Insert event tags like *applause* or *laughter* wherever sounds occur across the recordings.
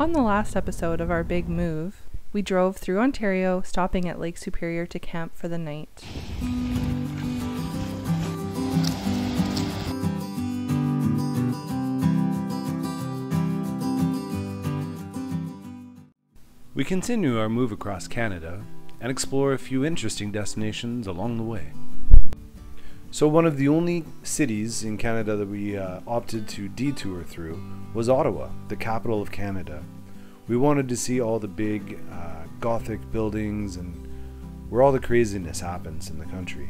On the last episode of our big move, we drove through Ontario, stopping at Lake Superior to camp for the night. We continue our move across Canada and explore a few interesting destinations along the way. So, one of the only cities in Canada that we uh, opted to detour through was Ottawa, the capital of Canada. We wanted to see all the big uh, Gothic buildings and where all the craziness happens in the country.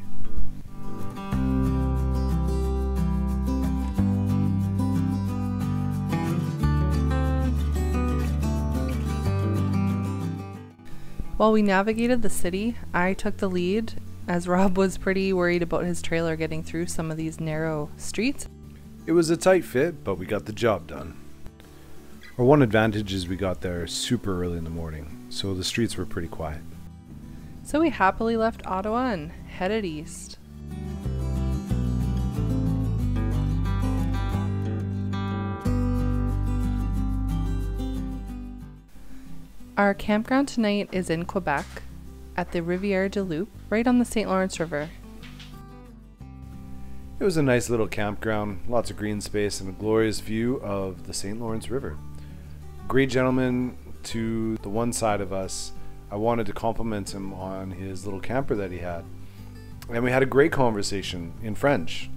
While we navigated the city, I took the lead as Rob was pretty worried about his trailer getting through some of these narrow streets. It was a tight fit, but we got the job done. Our one advantage is we got there super early in the morning, so the streets were pretty quiet. So we happily left Ottawa and headed east. Our campground tonight is in Quebec at the Rivière du Loup, right on the St. Lawrence River. It was a nice little campground, lots of green space, and a glorious view of the St. Lawrence River. Great gentleman to the one side of us. I wanted to compliment him on his little camper that he had. And we had a great conversation in French,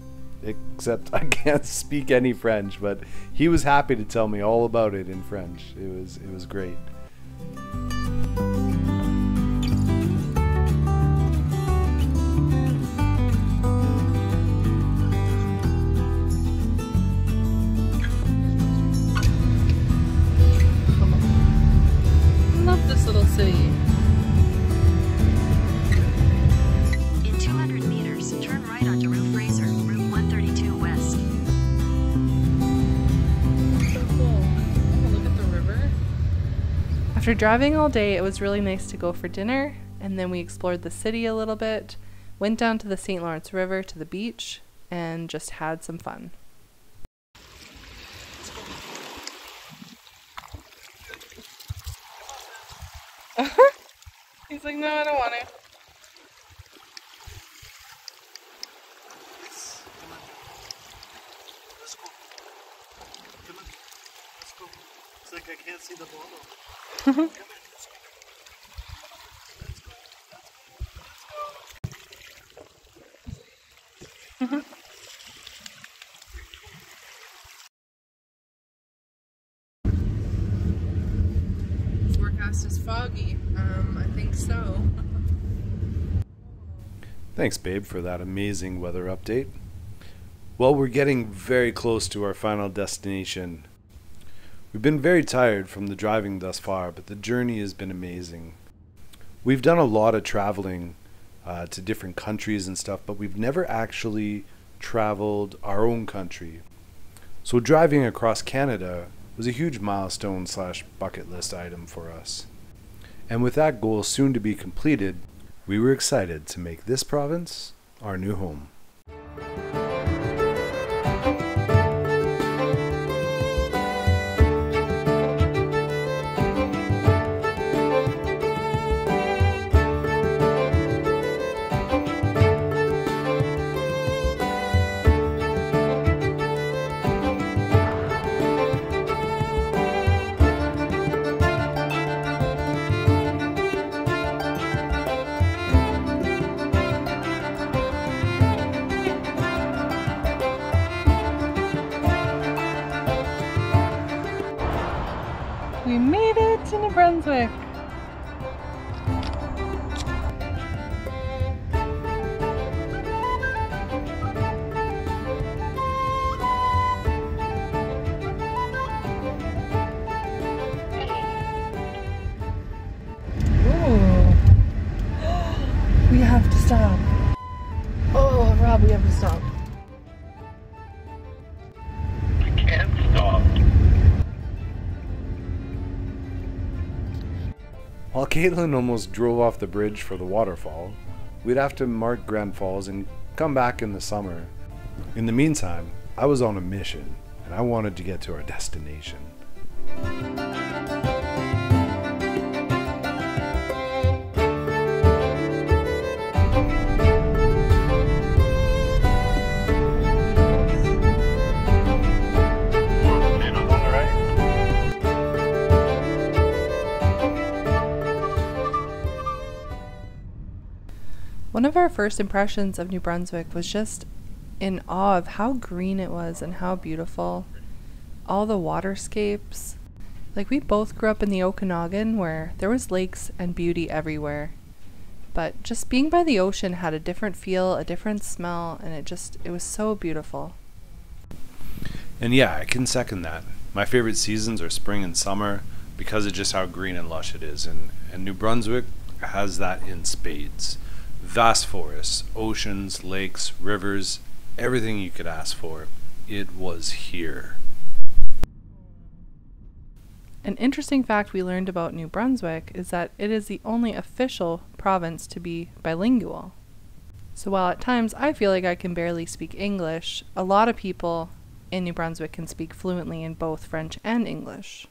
except *laughs* I can't speak any French, but he was happy to tell me all about it in French. It was it was great. After driving all day, it was really nice to go for dinner, and then we explored the city a little bit, went down to the St. Lawrence River to the beach, and just had some fun. *laughs* He's like, no, I don't want to. Let's go. Come on. Let's go. It's like I can't see the. Forecast is foggy. Um, I think so. Thanks, babe, for that amazing weather update. Well, we're getting very close to our final destination. We've been very tired from the driving thus far, but the journey has been amazing. We've done a lot of traveling uh, to different countries and stuff, but we've never actually traveled our own country. So driving across Canada was a huge milestone slash bucket list item for us. And with that goal soon to be completed, we were excited to make this province our new home. Ooh. *gasps* We have to stop. Caitlyn almost drove off the bridge for the waterfall, we'd have to mark Grand Falls and come back in the summer. In the meantime, I was on a mission and I wanted to get to our destination. One of our first impressions of New Brunswick was just in awe of how green it was and how beautiful. All the waterscapes. Like we both grew up in the Okanagan where there was lakes and beauty everywhere. But just being by the ocean had a different feel, a different smell, and it just it was so beautiful. And yeah, I can second that. My favorite seasons are spring and summer because of just how green and lush it is. And, and New Brunswick has that in spades. Vast forests, oceans, lakes, rivers, everything you could ask for. It was here. An interesting fact we learned about New Brunswick is that it is the only official province to be bilingual. So while at times I feel like I can barely speak English, a lot of people in New Brunswick can speak fluently in both French and English.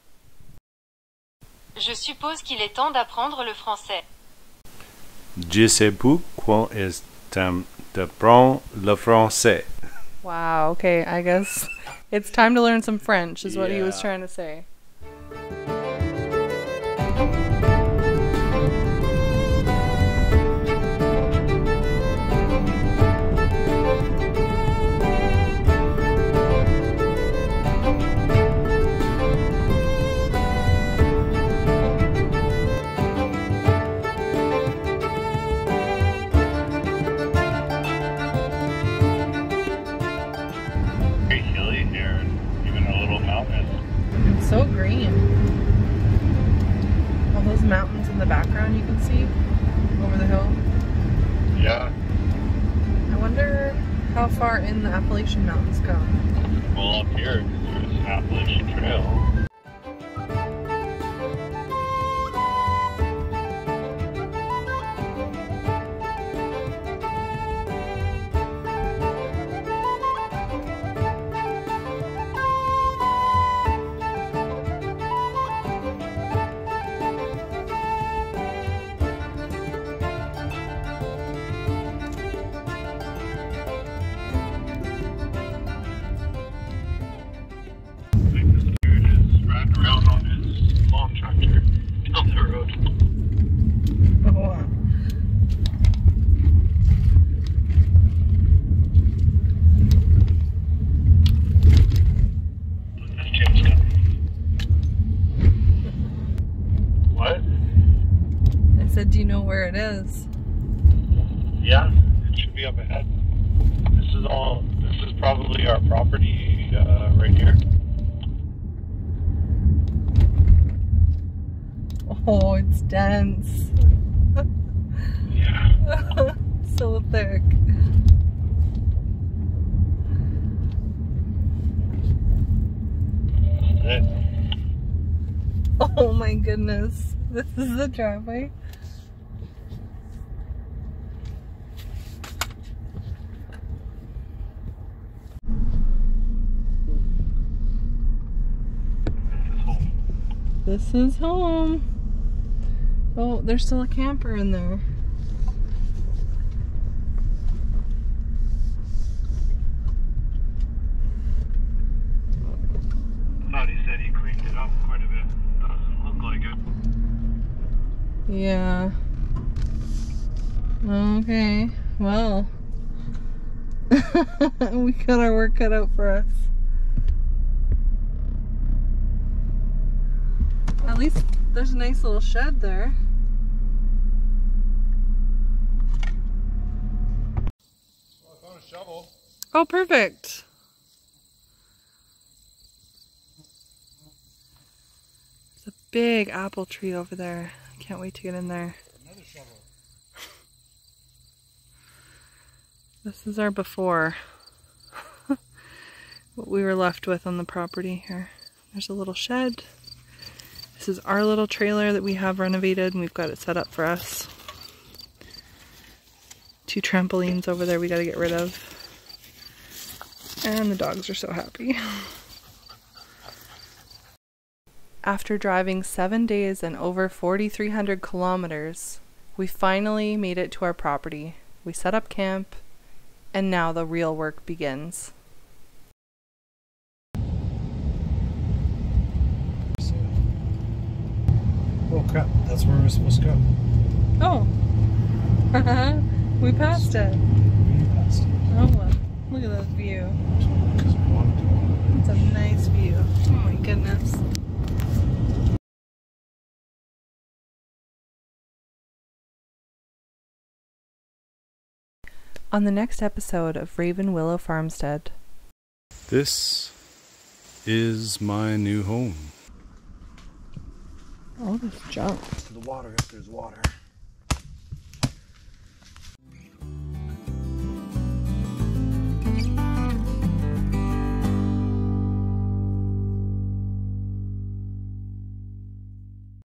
Je suppose qu'il est temps d'apprendre le français. Je sais quand est d'apprendre le français. Wow, okay, I guess it's time to learn some French, is what he was trying to say. So green. All those mountains in the background you can see over the hill. Yeah. I wonder how far in the Appalachian Mountains go. Well, up here, there's an Appalachian Trail. You know where it is? Yeah, it should be up ahead. This is all. This is probably our property uh, right here. Oh, it's dense. Yeah. *laughs* so thick. It, Oh my goodness. This is the driveway. this is home. This is home. Oh, there's still a camper in there. thought said he cleaned it up quite a bit. Doesn't look like it. Yeah. Okay. Well. *laughs* we got our work cut out for us. At least there's a nice little shed there. Shovel. Oh, perfect. There's a big apple tree over there. Can't wait to get in there. Another *laughs* shovel. This is our before. *laughs* what we were left with on the property here. There's a little shed. This is our little trailer that we have renovated and we've got it set up for us. Two trampolines over there we gotta get rid of. And the dogs are so happy. After driving seven days and over 4,300 kilometers, we finally made it to our property. We set up camp, and now the real work begins. Oh crap, that's where we're supposed to go. Oh. *laughs* We passed it. Past it. Oh well. Look at that view. Because we wanted to. It's a nice view. Oh my goodness. On the next episode of Raven Willow Farmstead. This is my new home. Oh, All this junk. The water, if there's water.